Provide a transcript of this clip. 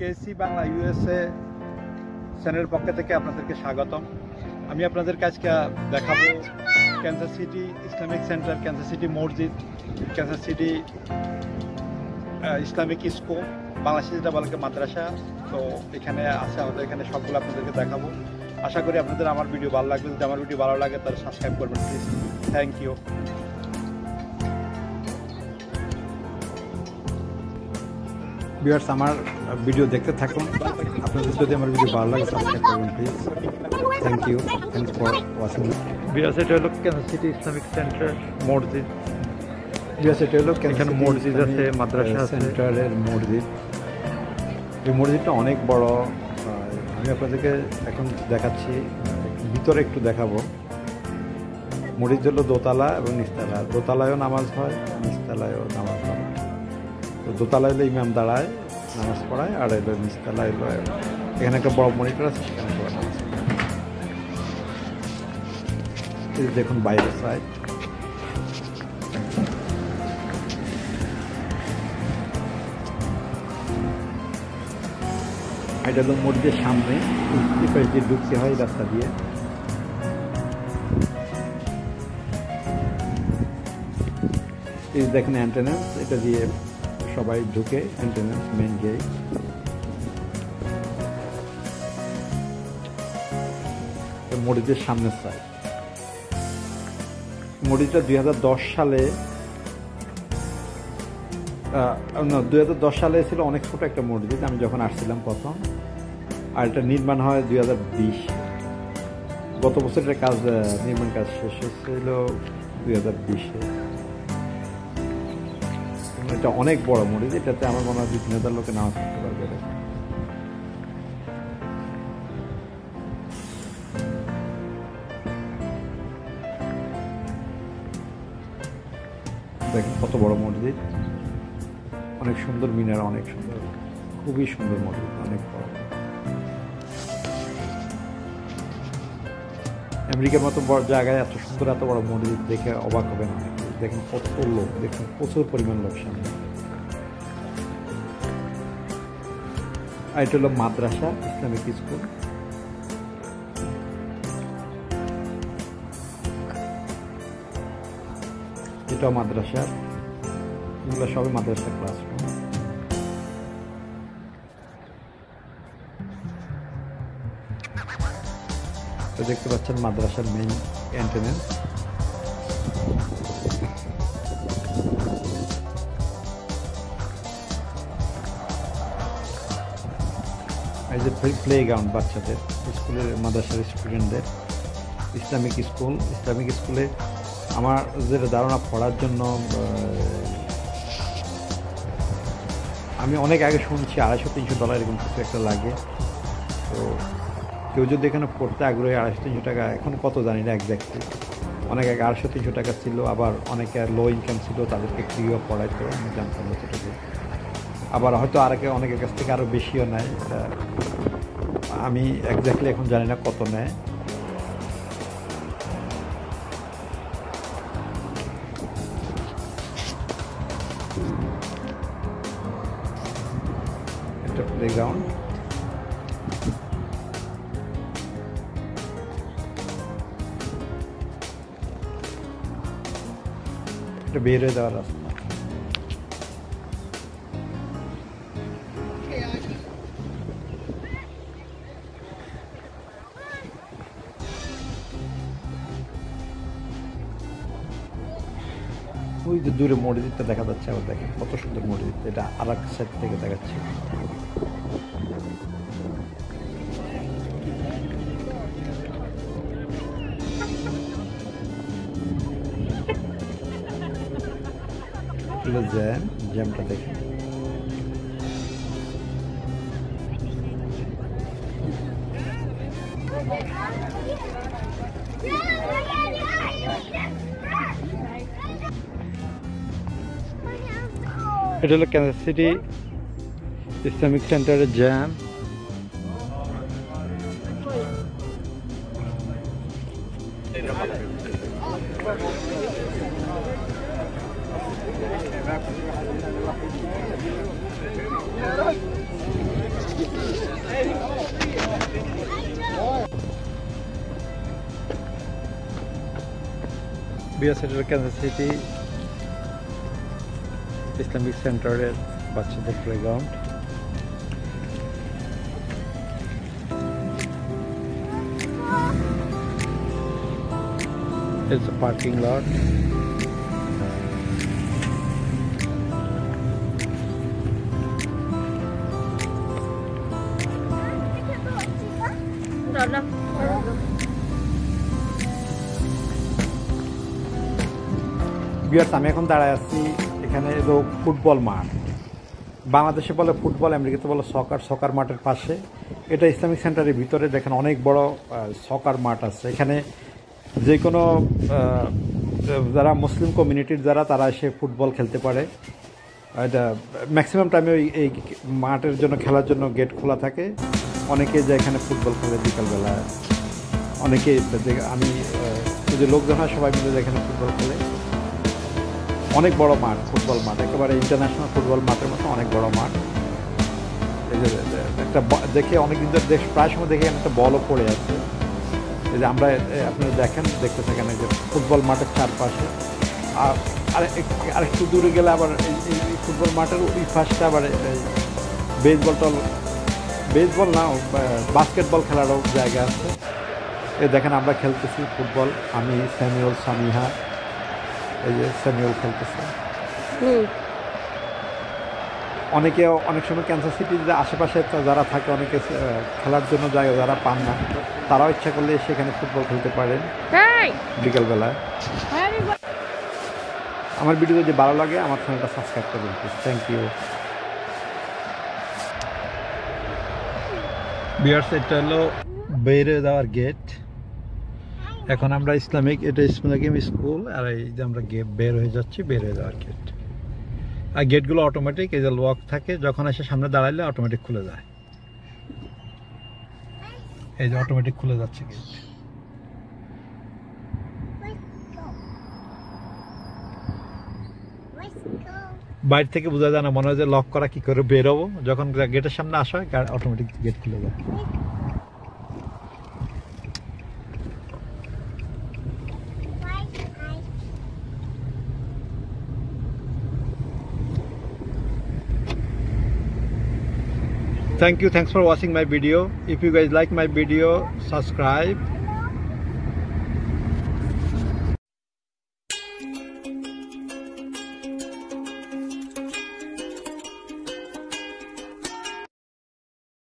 কেসি Bangla USA চ্যানেলের পক্ষ থেকে আপনাদেরকে স্বাগতম। আমি আপনাদের কাছকে দেখাবো Kansas City Islamic Center Kansas City মসজিদ ক্যান্সার সিটি ইসলামিক স্কুল বাংলাদেশে যেটা বলে মাদ্রাসা। তো এখানে আছে, আমাদের এখানে সবগুলো আপনাদেরকে দেখাবো। আশা করি আপনাদের আমার ভিডিও ভালো লাগবে। যদি আমার ভিডিও ভালো লাগে তাহলে সাবস্ক্রাইব করবেন প্লিজ থ্যাংক ইউ ভিউয়ার্স আমার ভিডিও দেখতে থাকুন। আপনাদের যদি আমার ভিডিও ভালো লাগে সাবস্ক্রাইব করবেন please thank you thanks for watching viewers এটা হলো ক্যান্সার সিটি ইসলামিক সেন্টার মসজিদ। ভিউয়ার্স এটা হলো এখানে মসজিদ আছে মাদ্রাসা সেন্টারের মসজিদ। এই মসজিদটা অনেক বড়। আমি আপনাদেরকে এখন দেখাচ্ছি ভিতরে একটু দেখাবো। মসজিদ হলো দোতলা এবং নিচতলা দোতলায়ও নামাজ হয় নিচতলায়ও নামাজ হয়। দোতলা এলো ইমাম দাঁড়ায়, নামাজ পড়ায়, আর এলো নিচতলা এলো এখানে একটা বড় মনিটর আছে, সেখানে দেখুন বাইরের সাইড এটা হলো মসজিদের সামনে দিয়ে ঢুকতে হয় রাস্তা দিয়ে। এই দেখেন অ্যান্টেন্যান্স এটা দিয়ে সবাই ঢুকে অ্যান্টেন্যান্স মেন গেট মরিচের সামনের সাইড মরিচটা দুই সালে দুই হাজার দশ সালে ছিল অনেক ছোট একটা মসজিদ আমি যখন আসছিলাম প্রথম, আর এটা নির্মাণ হয় দুই হাজার বিশ। গত বছর বছরের কাজ নির্মাণ কাজ শেষ হয়েছিল দুই হাজার বিশে। এটা অনেক বড় মসজিদ এটাতে আমার মনে হয় দুই, তিন হাজার লোকে নামাজ পড়তে পারবে কত বড় মসজিদ অনেক সুন্দর মিনার, অনেক সুন্দর, খুবই সুন্দর মসজিদ অনেক বড়। আমেরিকার মতো বড় জায়গায় এত সুন্দর, এত বড় মসজিদ দেখে অবাক হবে না দেখেন কত লোক, দেখেন প্রচুর পরিমাণ লোক সামনে। আর এটা হলো মাদ্রাসা, ইসলামিক স্কুল। এটাও মাদ্রাসা। এগুলো সবই মাদ্রাসা ক্লাসরুম তো দেখতে পাচ্ছেন মাদ্রাসার মেইন এন্টেনেন্স এই যে প্লে গ্রাউন্ড বাচ্চাদের স্কুলের মাদ্রাসার স্টুডেন্টদের ইসলামিক স্কুল ইসলামিক স্কুলে আমার যেটা ধারণা পড়ার জন্য আমি অনেক আগে শুনছি, আড়াইশো, তিনশো ডলার এরকম কিছু একটা লাগে। তো কেউ যদি এখানে পড়তে আগ্রহী, আড়াইশো, তিনশো টাকা, এখন কত জানি না একজ্যাক্টলি অনেক আগে আড়াইশো, তিনশো টাকা ছিল, আবার অনেকে লো ইনকাম ছিল, তাদেরকে ফ্রিও পড়াইতো, আমি জানতাম সেটাকে। আবার হয়তো আর অনেকের কাছ থেকে আরও বেশিও নেয়। এটা আমি একজ্যাক্টলি এখন জানি না কত নেয়। একটা প্লেগ্রাউন্ড এটা বের হয়ে যাওয়ার রাস্তা। ওই যে দূরে মসজিদটা দেখা যাচ্ছে, আবার দেখেন কত সুন্দর মসজিদ। এটা আর এক সাইড থেকে দেখাচ্ছে। জ্যাম জ্যামটা দেখেন। এটা হলো ক্যান্সার সিটি ইসলামিক সেন্টারের জ্যাম বিয়ার সেটের ক্যান্সার সিটি ইসলামিক সেন্টারের বাচ্চাদের playground It's a parking lot. Viewers আমি এখন দাঁড়ায় আছি এখানে এলো ফুটবল মাঠ। বাংলাদেশে বলে ফুটবল, আমেরিকাতে বলে সকার সকার মাঠের পাশে। এটা ইসলামিক সেন্টারের ভিতরে, দেখেন অনেক বড় সকার মাঠ আছে। এখানে যে কোনো যারা মুসলিম কমিউনিটির যারা, তারা এসে ফুটবল খেলতে পারে। এটা ম্যাক্সিমাম টাইমে ওই, এই মাঠের জন্য, খেলার জন্য গেট খোলা থাকে। অনেকে যে এখানে ফুটবল খেলে বিকালবেলা। অনেকে আমি যে লোকজন হয়, সবাই মিলে এখানে ফুটবল খেলে। অনেক বড় মাঠ ফুটবল মাঠ। একেবারে ইন্টারন্যাশনাল ফুটবল মাঠের মতো অনেক বড় মাঠ। একটা দেখে অনেক দিন ধরে প্রায় সময় দেখে একটা বলও পড়ে আছে। এই যে আমরা এ, আপনারা দেখেন দেখতে থাকেন এই যে ফুটবল মাঠের চারপাশে। আর আর- একটু দূরে গেলে আবার এই- ফুটবল মাঠের ওই পাশটা আবার বেসবল টল বেসবল না বাস্কেটবল খেলারও জায়গা আছে। এই দেখেন আমরা খেলতেছি ফুটবল। আমি স্যামিউল সামিহা। এই যে স্যামিউল খেলতেছে। অনেকে অনেক সময় ক্যান্সার সিটির আশেপাশে যারা থাকে অনেকে খেলার জন্য জায়গা যারা পান না তারাও ইচ্ছা করলে সেখানে ফুটবল খেলতে পারেন বিকেলবেলায়। আমার ভিডিও যদি ভালো লাগে আমার চ্যানেলটা সাবস্ক্রাইব করবেন থ্যাংক ইউ বিয়ার্স এটা হলো বের হয়ে যাওয়ার গেট। এখন আমরা ইসলামিক, এটা ইসলামিক স্কুল, আর এই যে আমরা গে- বের হয়ে যাচ্ছি, বের হয়ে যাওয়ার গেট আর গেটগুলো অটোমেটিক এই যে লক থাকে, যখন এসে সামনে দাঁড়াইলে অটোমেটিক খুলে যায়। এই যে অটোমেটিক খুলে যাচ্ছে গেট বাইরে থেকে বোঝা যায় না, মনে হয় যে লক করা কি করে বেরোবো? যখন গেটের সামনে আসা হয় অটোমেটিক গেট খুলে যায়। Thank you. Thanks for watching my video. If you guys like my video subscribe